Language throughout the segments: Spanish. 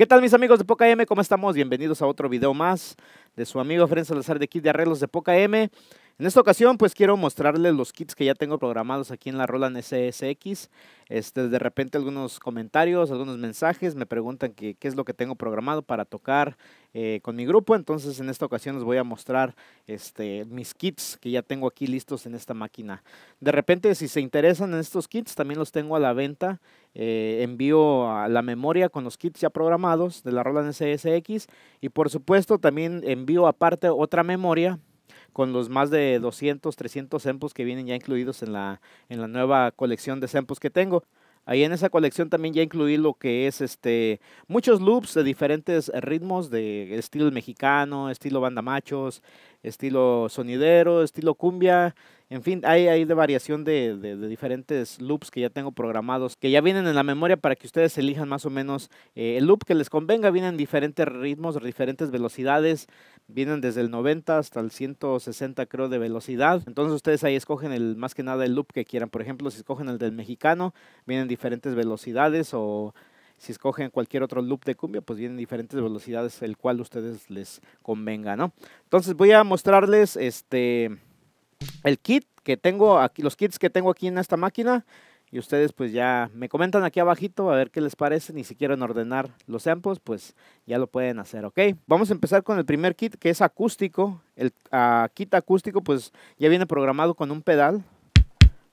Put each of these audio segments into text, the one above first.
¿Qué tal mis amigos de Poca M? ¿Cómo estamos? Bienvenidos a otro video más de su amigo Fren Salazar de Kit de Arreglos de Poca M. En esta ocasión pues quiero mostrarles los kits que ya tengo programados aquí en la Roland SSX. Este, de repente algunos comentarios, algunos mensajes me preguntan qué es lo que tengo programado para tocar eh, con mi grupo. Entonces en esta ocasión les voy a mostrar este, mis kits que ya tengo aquí listos en esta máquina. De repente si se interesan en estos kits también los tengo a la venta. Eh, envío a la memoria con los kits ya programados de la Roland SSX y por supuesto también envío aparte otra memoria con los más de 200, 300 samples que vienen ya incluidos en la, en la nueva colección de samples que tengo. Ahí en esa colección también ya incluí lo que es este muchos loops de diferentes ritmos de estilo mexicano, estilo banda machos, estilo sonidero, estilo cumbia, en fin, hay, hay de variación de, diferentes loops que ya tengo programados, que ya vienen en la memoria para que ustedes elijan más o menos eh, el loop que les convenga. Vienen diferentes ritmos, diferentes velocidades, vienen desde el 90 hasta el 160 creo de velocidad. Entonces ustedes ahí escogen el más que nada el loop que quieran. Por ejemplo, si escogen el del mexicano, vienen diferentes velocidades o si escogen cualquier otro loop de cumbia, pues vienen diferentes velocidades, el cual ustedes les convenga, ¿no? Entonces voy a mostrarles este el kit que tengo aquí, los kits que tengo aquí en esta máquina. Y ustedes pues ya me comentan aquí abajito a ver qué les parece y si quieren ordenar los samples pues ya lo pueden hacer, ¿ok? Vamos a empezar con el primer kit que es acústico. El uh, kit acústico pues ya viene programado con un pedal.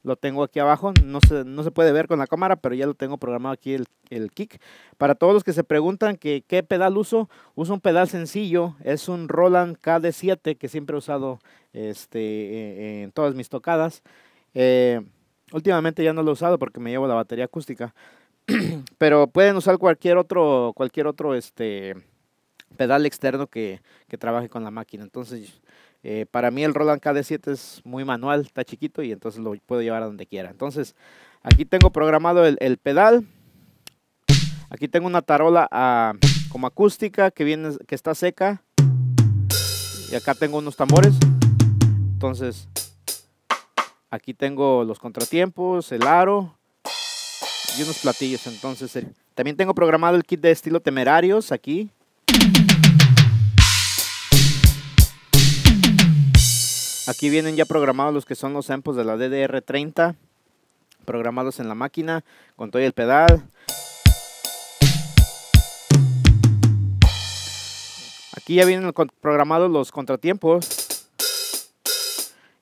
Lo tengo aquí abajo, no se, no se puede ver con la cámara, pero ya lo tengo programado aquí el, el kick. Para todos los que se preguntan que, qué pedal uso, uso un pedal sencillo, es un Roland KD7 que siempre he usado este, e, en todas mis tocadas. Eh, últimamente ya no lo he usado porque me llevo la batería acústica. Pero pueden usar cualquier otro, cualquier otro este, pedal externo que, que trabaje con la máquina. Entonces, eh, para mí el Roland KD7 es muy manual, está chiquito y entonces lo puedo llevar a donde quiera. Entonces, aquí tengo programado el, pedal. Aquí tengo una tarola ah, como acústica que, viene, que está seca. Y acá tengo unos tambores. Entonces, aquí tengo los contratiempos, el aro y unos platillos. Entonces, también tengo programado el kit de estilo temerarios aquí. Aquí vienen ya programados los que son los samples de la DDR30, programados en la máquina con todo el pedal. Aquí ya vienen programados los contratiempos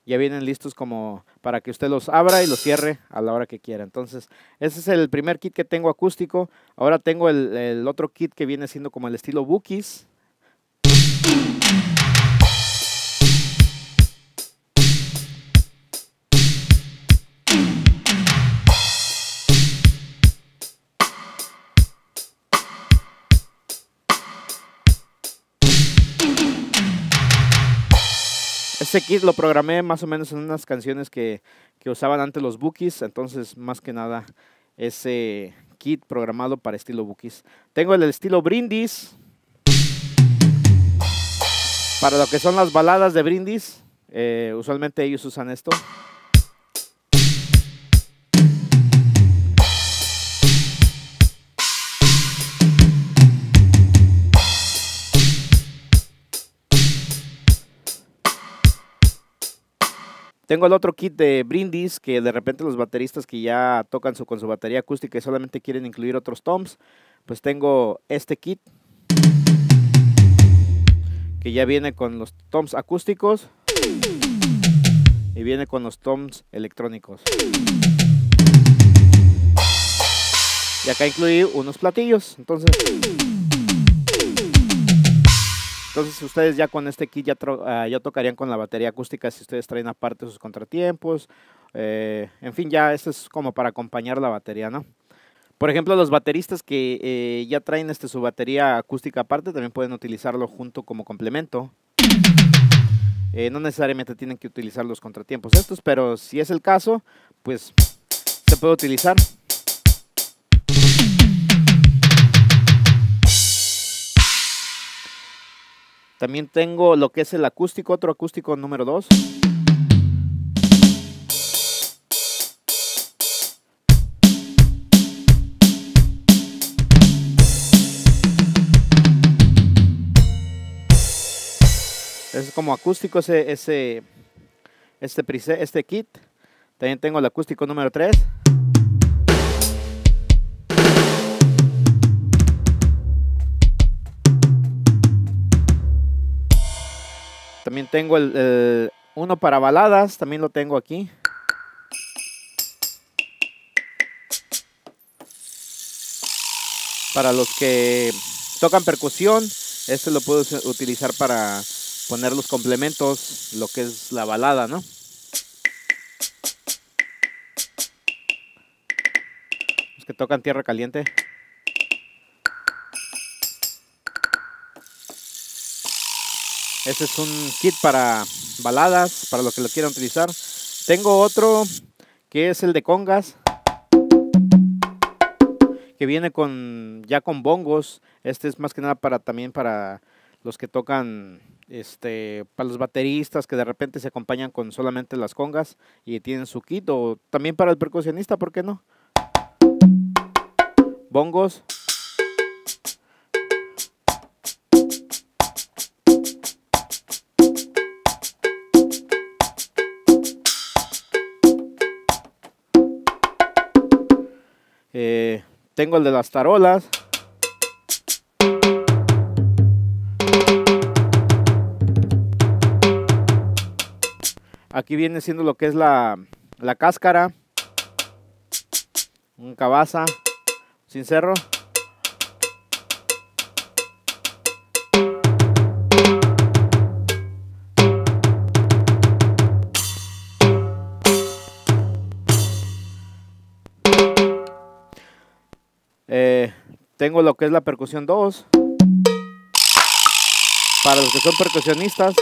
ya vienen listos como para que usted los abra y los cierre a la hora que quiera. Entonces, ese es el primer kit que tengo acústico. Ahora tengo el, el otro kit que viene siendo como el estilo Bookies. Ese kit lo programé más o menos en unas canciones que, usaban antes los bookies, entonces más que nada ese kit programado para estilo bookies. Tengo el estilo brindis, para lo que son las baladas de brindis, eh, usualmente ellos usan esto. Tengo el otro kit de brindis que de repente los bateristas que ya tocan con su batería acústica y solamente quieren incluir otros toms, pues tengo este kit que ya viene con los toms acústicos y viene con los toms electrónicos. Y acá incluí unos platillos, entonces entonces ustedes ya con este kit ya, ah, ya tocarían con la batería acústica si ustedes traen aparte sus contratiempos. Eh, en fin, ya esto es como para acompañar la batería, ¿no? Por ejemplo, los bateristas que eh, ya traen este, su batería acústica aparte también pueden utilizarlo junto como complemento. Eh, no necesariamente tienen que utilizar los contratiempos estos, pero si es el caso, pues se puede utilizar. También tengo lo que es el acústico, otro acústico número 2. Es como acústico ese, ese este, este kit. También tengo el acústico número 3. También tengo el, el, uno para baladas, también lo tengo aquí. Para los que tocan percusión, este lo puedo utilizar para poner los complementos, lo que es la balada, ¿no? Los que tocan tierra caliente. Este es un kit para baladas, para los que lo quieran utilizar. Tengo otro que es el de congas, que viene con ya con bongos. Este es más que nada para también para los que tocan este, para los bateristas que de repente se acompañan con solamente las congas y tienen su kit, o también para el percusionista, ¿por qué no? Bongos. Eh, tengo el de las tarolas. Aquí viene siendo lo que es la, la cáscara. Un cabaza. Sin cerro. Tengo lo que es la percusión 2. Para los que son percusionistas.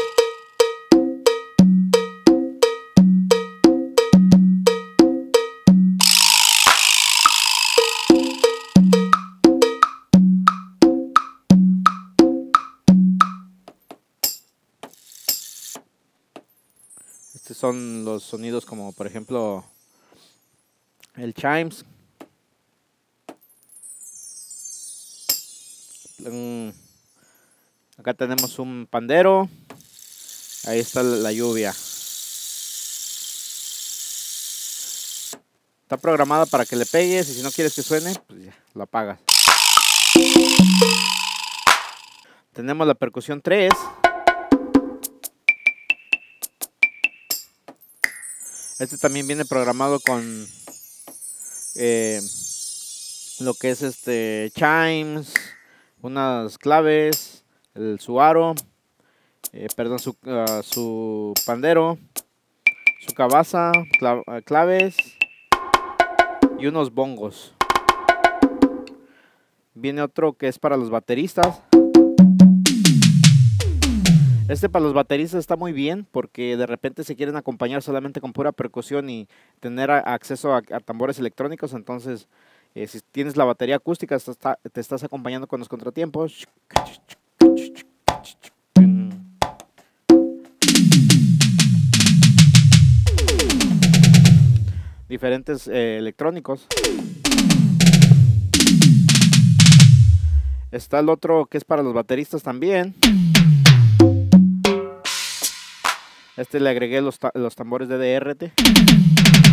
Estos son los sonidos como por ejemplo el chimes. Acá tenemos un pandero. Ahí está la lluvia. Está programada para que le pegues y si no quieres que suene, pues ya, lo apagas. Tenemos la percusión 3. Este también viene programado con eh, lo que es este chimes, unas claves, el su aro, eh, perdón, su, uh, su, pandero, su cabaza, claves y unos bongos. Viene otro que es para los bateristas. Este para los bateristas está muy bien porque de repente se quieren acompañar solamente con pura percusión y tener acceso a, tambores electrónicos. Entonces, eh, si tienes la batería acústica, te estás acompañando con los contratiempos. Diferentes eh, electrónicos. Está el otro que es para los bateristas también. Este le agregué los, los tambores de DRT.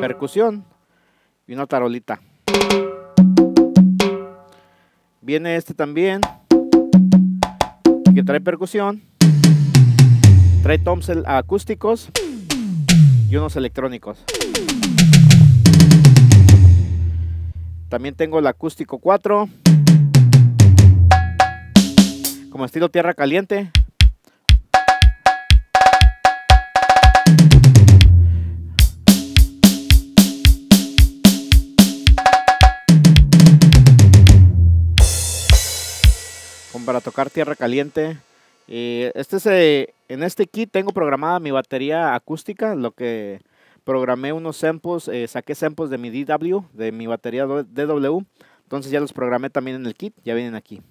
Percusión. Y una tarolita. Viene este también. Que trae percusión. Trae toms acústicos. Y unos electrónicos. También tengo el acústico 4 como estilo tierra caliente. Para tocar tierra caliente. este es, eh, en este kit tengo programada mi batería acústica, lo que programé unos samples, eh, saqué samples de mi DW, de mi batería DW. Entonces ya los programé también en el kit, ya vienen aquí.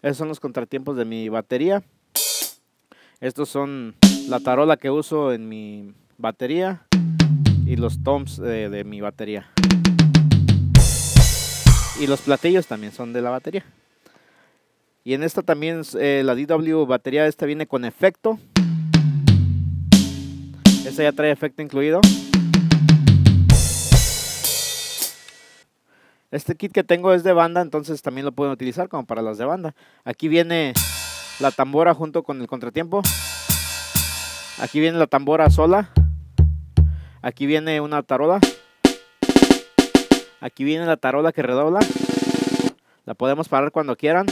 Esos son los contratiempos de mi batería. Estos son la tarola que uso en mi, batería y los toms de, mi batería. Y los platillos también son de la batería. Y en esta también eh, la DW batería esta viene con efecto. Esta ya trae efecto incluido. Este kit que tengo es de banda, entonces también lo pueden utilizar como para las de banda. Aquí viene la tambora junto con el contratiempo. Aquí viene la tambora sola. Aquí viene una tarola. Aquí viene la tarola que redobla. La podemos parar cuando quieran.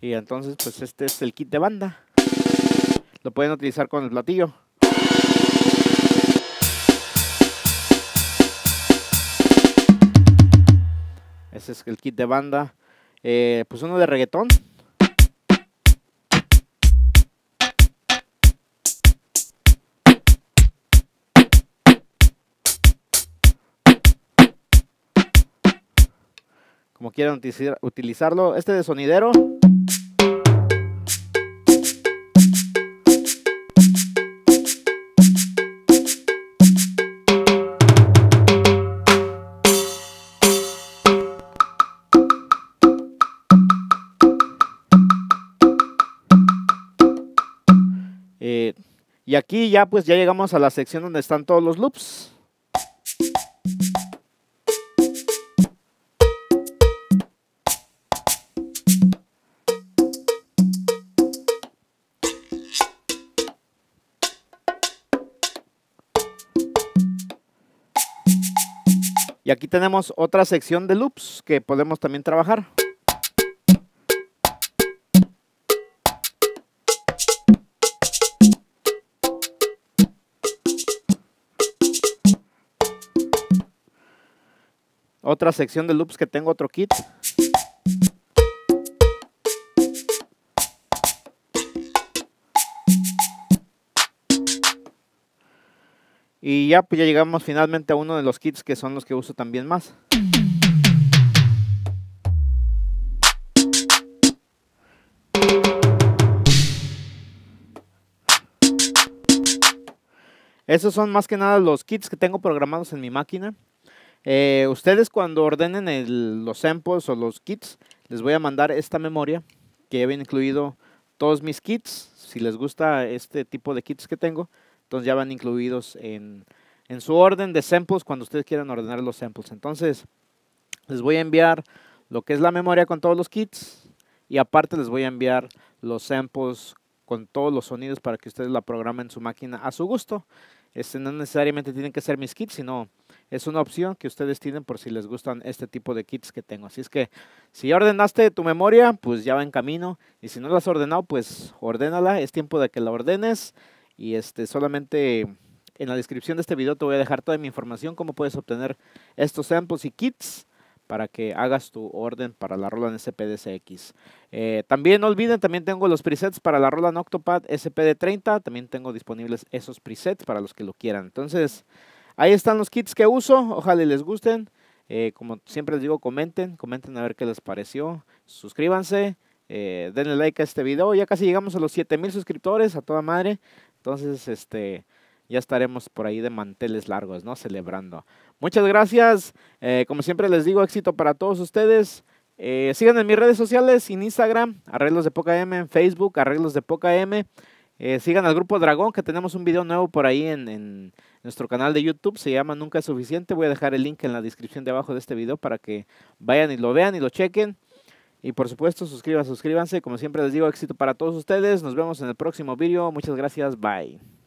Y entonces pues este es el kit de banda. Lo pueden utilizar con el platillo. Ese es el kit de banda. Eh, pues uno de reggaetón. Como quieran utilizarlo. Este de sonidero. Y aquí ya pues ya llegamos a la sección donde están todos los loops. Y aquí tenemos otra sección de loops que podemos también trabajar. Otra sección de loops que tengo otro kit. Y ya pues ya llegamos finalmente a uno de los kits que son los que uso también más. Esos son más que nada los kits que tengo programados en mi máquina. Eh, ustedes cuando ordenen los samples o los kits, les voy a mandar esta memoria que ya incluido todos mis kits. Si les gusta este tipo de kits que tengo, entonces ya van incluidos en, en su orden de samples cuando ustedes quieran ordenar los samples. Entonces, les voy a enviar lo que es la memoria con todos los kits y aparte les voy a enviar los samples con todos los sonidos para que ustedes la programen en su máquina a su gusto. Este, no necesariamente tienen que ser mis kits, sino es una opción que ustedes tienen por si les gustan este tipo de kits que tengo. Así es que si ya ordenaste tu memoria, pues ya va en camino. Y si no la has ordenado, pues ordénala. Es tiempo de que la ordenes. Y este solamente en la descripción de este video te voy a dejar toda mi información, cómo puedes obtener estos samples y kits para que hagas tu orden para la Roland SPDCX. Eh, también no olviden, también tengo los presets para la Roland Octopad SPD30. También tengo disponibles esos presets para los que lo quieran. Entonces, ahí están los kits que uso. Ojalá les gusten. Eh, como siempre les digo, comenten. Comenten a ver qué les pareció. Suscríbanse. Eh, denle like a este video. Ya casi llegamos a los 7000 suscriptores. A toda madre. Entonces, este ya estaremos por ahí de manteles largos, ¿no? Celebrando. Muchas gracias. Eh, como siempre les digo, éxito para todos ustedes. Sigan en mis redes sociales, en Instagram, Arreglos de Poca M, en Facebook, Arreglos de Poca M. Sigan al grupo Dragón, que tenemos un video nuevo por ahí en, nuestro canal de YouTube. Se llama Nunca es Suficiente. Voy a dejar el link en la descripción de abajo de este video para que vayan y lo vean y lo chequen. Y por supuesto, suscríbanse, suscríbanse. Como siempre les digo, éxito para todos ustedes. Nos vemos en el próximo video. Muchas gracias. Bye.